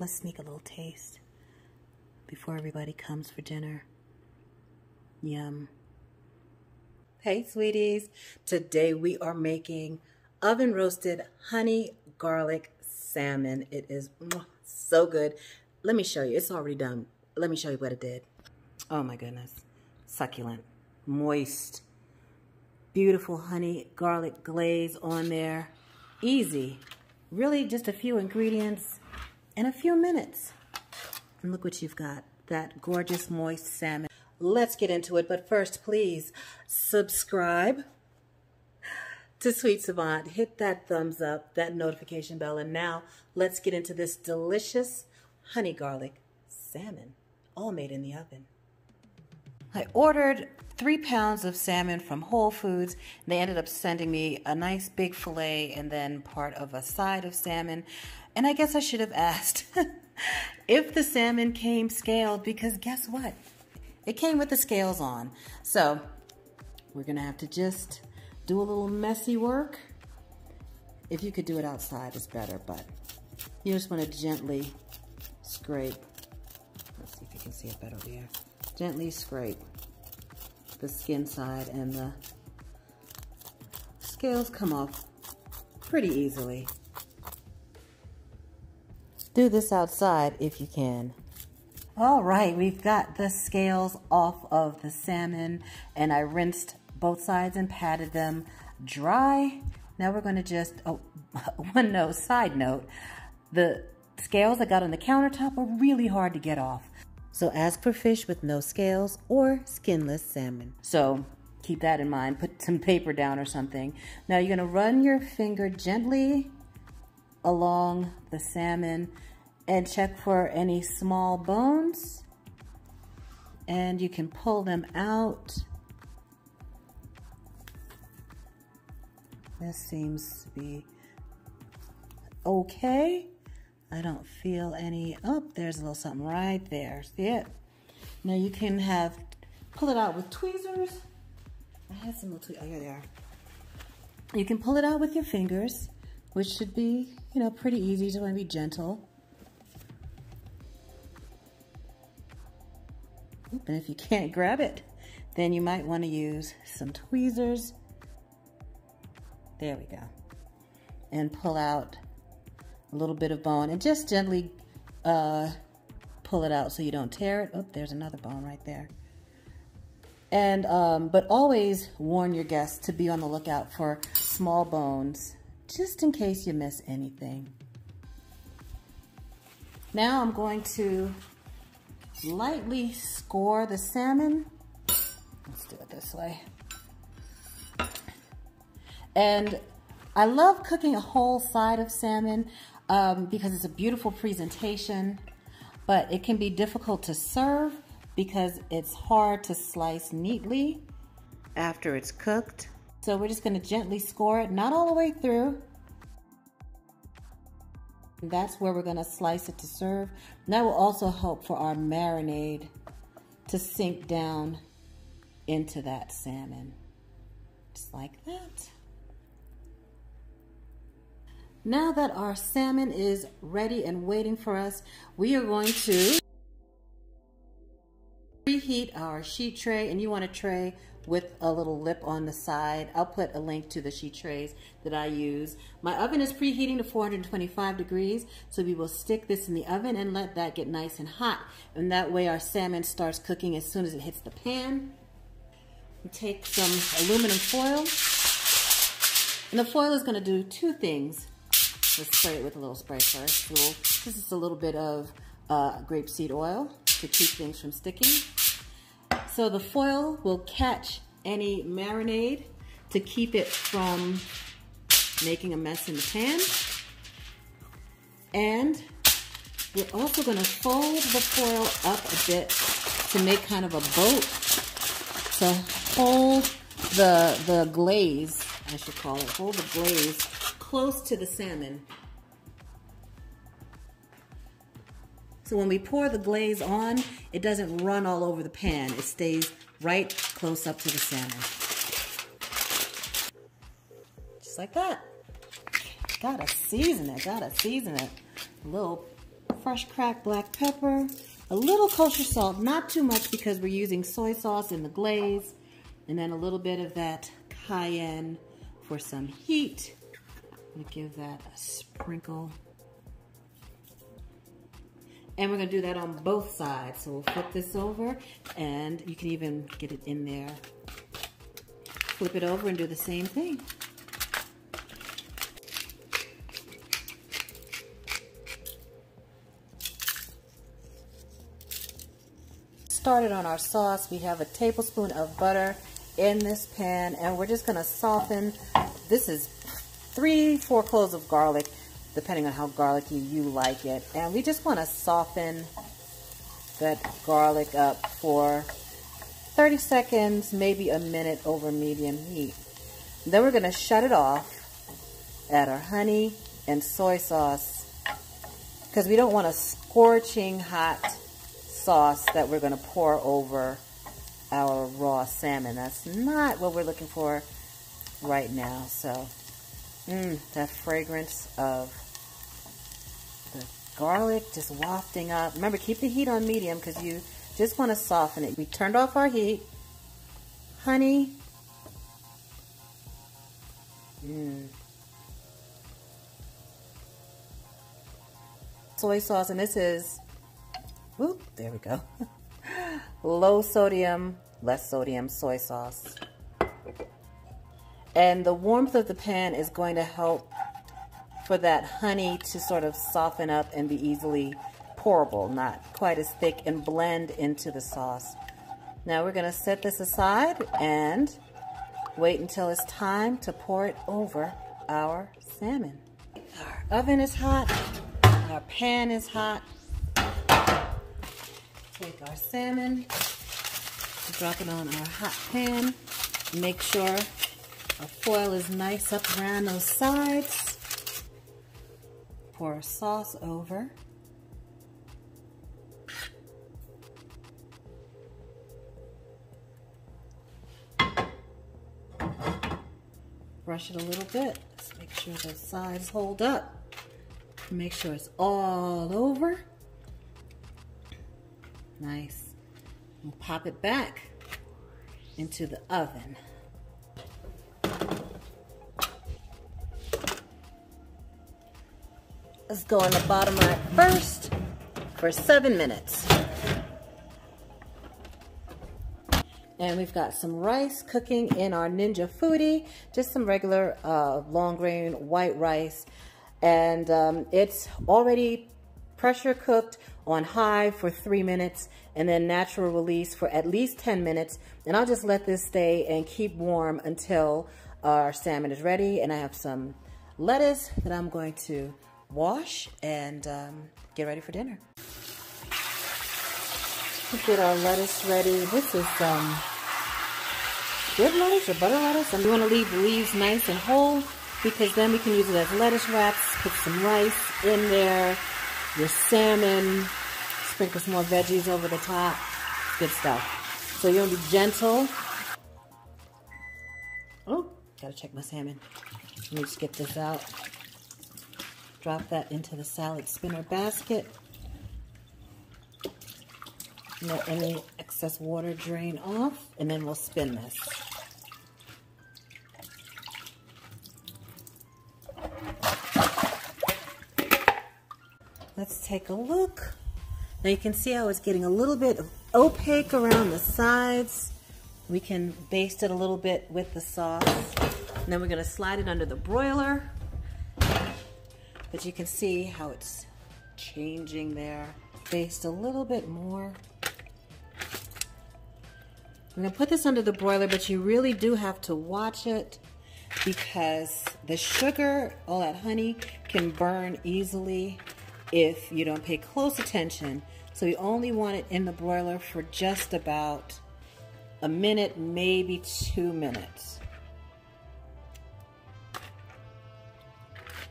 let's sneak a little taste before everybody comes for dinner. Yum. Hey, sweeties. Today we are making oven roasted honey garlic salmon. It is so good. Let me show you. It's already done. Let me show you what it did. Oh my goodness. Succulent, moist, beautiful honey garlic glaze on there. Easy. Really just a few ingredients in a few minutes. And look what you've got. That gorgeous moist salmon. Let's get into it. But first, please subscribe to Sweet Savant. Hit that thumbs up, that notification bell. And now let's get into this delicious honey garlic salmon, all made in the oven. I ordered three pounds of salmon from Whole Foods. They ended up sending me a nice big filet and then part of a side of salmon. And I guess I should have asked if the salmon came scaled because guess what? It came with the scales on. So we're gonna have to just do a little messy work. If you could do it outside, it's better, but you just wanna gently scrape. Let's see if you can see it better over here. Gently scrape the skin side and the scales come off pretty easily. Do this outside if you can. All right, we've got the scales off of the salmon and I rinsed both sides and patted them dry. Now we're gonna just, oh, one note, side note, the scales I got on the countertop are really hard to get off. So ask for fish with no scales or skinless salmon. So keep that in mind. Put some paper down or something. Now you're gonna run your finger gently along the salmon and check for any small bones. And you can pull them out. This seems to be okay. I don't feel any, oh, there's a little something right there. See it? Now you can have, pull it out with tweezers. I had some little tweezers, oh, here they are. You can pull it out with your fingers, which should be, you know, pretty easy. You just want to be gentle. And if you can't grab it, then you might want to use some tweezers. There we go. And pull out a little bit of bone and just gently uh, pull it out so you don't tear it. Oh, there's another bone right there. And, um, but always warn your guests to be on the lookout for small bones, just in case you miss anything. Now I'm going to lightly score the salmon. Let's do it this way. And I love cooking a whole side of salmon um, because it's a beautiful presentation, but it can be difficult to serve because it's hard to slice neatly after it's cooked. So we're just gonna gently score it, not all the way through, that's where we're gonna slice it to serve. And that will also help for our marinade to sink down into that salmon. Just like that. Now that our salmon is ready and waiting for us, we are going to preheat our sheet tray and you want a tray with a little lip on the side. I'll put a link to the sheet trays that I use. My oven is preheating to 425 degrees, so we will stick this in the oven and let that get nice and hot. And that way our salmon starts cooking as soon as it hits the pan. Take some aluminum foil. And the foil is gonna do two things. Let's spray it with a little spray first. Little, this is a little bit of uh, grapeseed oil to keep things from sticking. So the foil will catch any marinade to keep it from making a mess in the pan. And we're also gonna fold the foil up a bit to make kind of a boat to hold the, the glaze, I should call it, hold the glaze close to the salmon So when we pour the glaze on, it doesn't run all over the pan. It stays right close up to the salmon. Just like that. Gotta season it, gotta season it. A little fresh cracked black pepper, a little kosher salt, not too much because we're using soy sauce in the glaze, and then a little bit of that cayenne for some heat. I'm gonna give that a sprinkle. And we're gonna do that on both sides. So we'll flip this over and you can even get it in there. Flip it over and do the same thing. Started on our sauce, we have a tablespoon of butter in this pan and we're just gonna soften. This is three, four cloves of garlic, depending on how garlicky you like it. And we just wanna soften that garlic up for 30 seconds, maybe a minute over medium heat. Then we're gonna shut it off, add our honey and soy sauce, because we don't want a scorching hot sauce that we're gonna pour over our raw salmon. That's not what we're looking for right now. So, mmm, that fragrance of the garlic just wafting up. Remember, keep the heat on medium because you just want to soften it. We turned off our heat. Honey. Mmm. Soy sauce, and this is, whoop, there we go. low sodium, less sodium soy sauce. And the warmth of the pan is going to help for that honey to sort of soften up and be easily pourable, not quite as thick and blend into the sauce. Now we're gonna set this aside and wait until it's time to pour it over our salmon. Our oven is hot, our pan is hot, Take our salmon, drop it on our hot pan. Make sure our foil is nice up around those sides. Pour our sauce over. Brush it a little bit. Let's make sure the sides hold up. Make sure it's all over. Nice. We'll pop it back into the oven. Let's go on the bottom rack first for seven minutes. And we've got some rice cooking in our Ninja Foodi, just some regular uh, long grain white rice. And um, it's already pressure cooked on high for three minutes and then natural release for at least 10 minutes. And I'll just let this stay and keep warm until our salmon is ready. And I have some lettuce that I'm going to wash and um, get ready for dinner. Get our lettuce ready. This is um, good lettuce or butter lettuce. And we want to leave the leaves nice and whole because then we can use it as lettuce wraps, put some rice in there, your salmon, sprinkle some more veggies over the top. Good stuff. So you're gonna be gentle. Oh, gotta check my salmon. Let me just get this out. Drop that into the salad spinner basket. Let any excess water drain off, and then we'll spin this. Let's take a look. Now you can see how it's getting a little bit opaque around the sides. We can baste it a little bit with the sauce. And then we're gonna slide it under the broiler. But you can see how it's changing there. Baste a little bit more. I'm gonna put this under the broiler, but you really do have to watch it because the sugar, all that honey, can burn easily if you don't pay close attention. So you only want it in the broiler for just about a minute, maybe two minutes.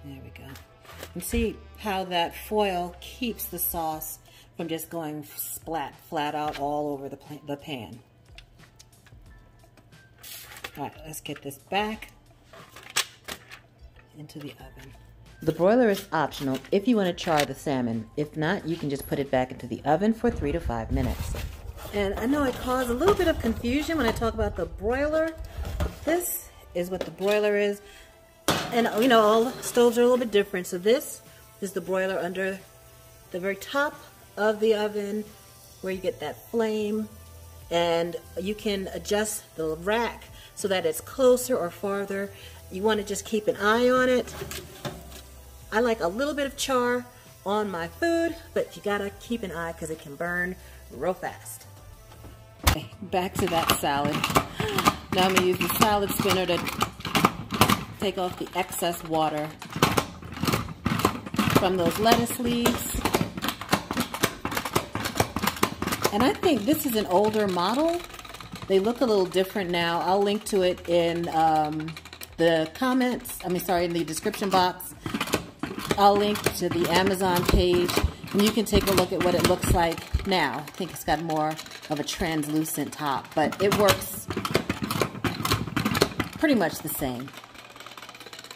There we go. And see how that foil keeps the sauce from just going splat, flat out all over the, the pan. All right, let's get this back into the oven. The broiler is optional if you want to char the salmon. If not, you can just put it back into the oven for three to five minutes. And I know it caused a little bit of confusion when I talk about the broiler. This is what the broiler is. And you know, all stoves are a little bit different. So this is the broiler under the very top of the oven where you get that flame. And you can adjust the rack so that it's closer or farther. You want to just keep an eye on it I like a little bit of char on my food, but you gotta keep an eye because it can burn real fast. Okay, back to that salad. Now I'm gonna use the salad spinner to take off the excess water from those lettuce leaves. And I think this is an older model. They look a little different now. I'll link to it in um, the comments, I mean, sorry, in the description box. I'll link to the Amazon page and you can take a look at what it looks like now. I think it's got more of a translucent top, but it works pretty much the same.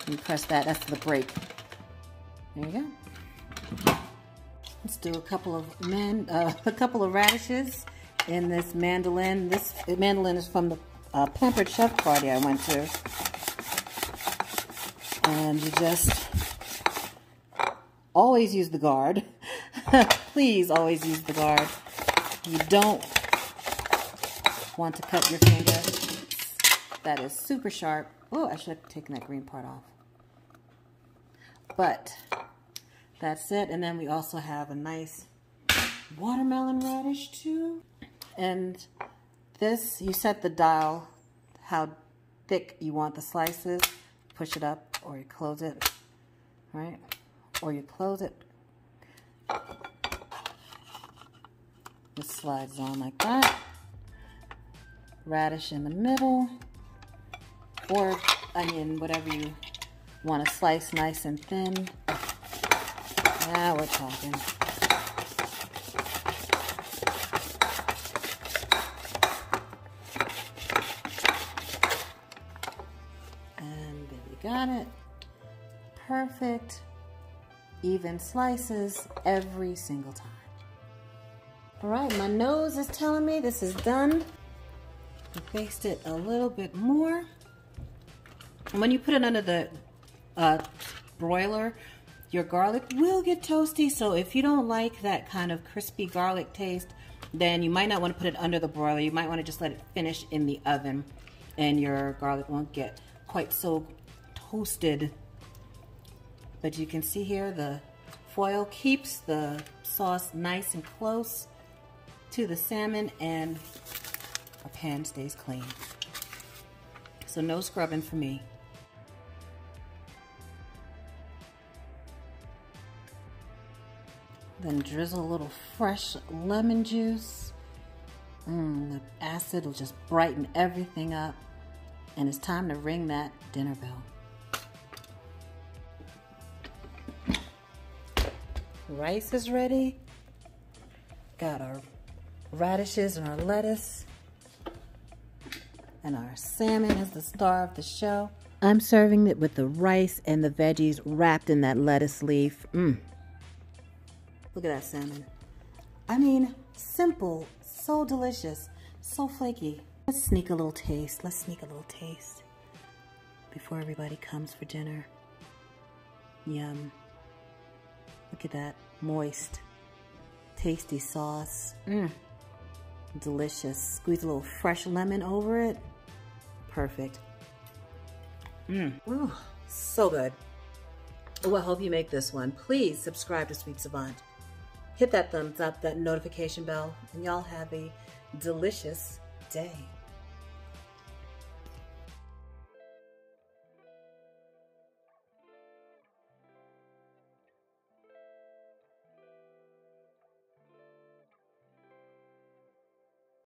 You press that, that's the brake. There you go. Let's do a couple of man, uh, a couple of radishes in this mandolin. This mandolin is from the uh, Pampered Chef party I went to. And you just always use the guard. Please always use the guard. You don't want to cut your finger. That is super sharp. Oh, I should have taken that green part off. But that's it. And then we also have a nice watermelon radish too. And this, you set the dial how thick you want the slices. Push it up or you close it, right? or you close it. This slides on like that. Radish in the middle. Or onion, whatever you want to slice nice and thin. Now we're talking. And there we got it. Perfect even slices every single time. All right, my nose is telling me this is done. baste it a little bit more. And when you put it under the uh, broiler, your garlic will get toasty. So if you don't like that kind of crispy garlic taste, then you might not want to put it under the broiler. You might want to just let it finish in the oven and your garlic won't get quite so toasted but you can see here the foil keeps the sauce nice and close to the salmon and our pan stays clean. So no scrubbing for me. Then drizzle a little fresh lemon juice. Mmm, the acid will just brighten everything up. And it's time to ring that dinner bell. rice is ready. Got our radishes and our lettuce. And our salmon is the star of the show. I'm serving it with the rice and the veggies wrapped in that lettuce leaf. Mmm. Look at that salmon. I mean, simple, so delicious, so flaky. Let's sneak a little taste. Let's sneak a little taste before everybody comes for dinner. Yum. Look at that. Moist. Tasty sauce. Mmm. Delicious. Squeeze a little fresh lemon over it. Perfect. Mmm. Ooh, so good. Oh, I hope you make this one. Please subscribe to Sweet Savant. Hit that thumbs up, that notification bell, and y'all have a delicious day.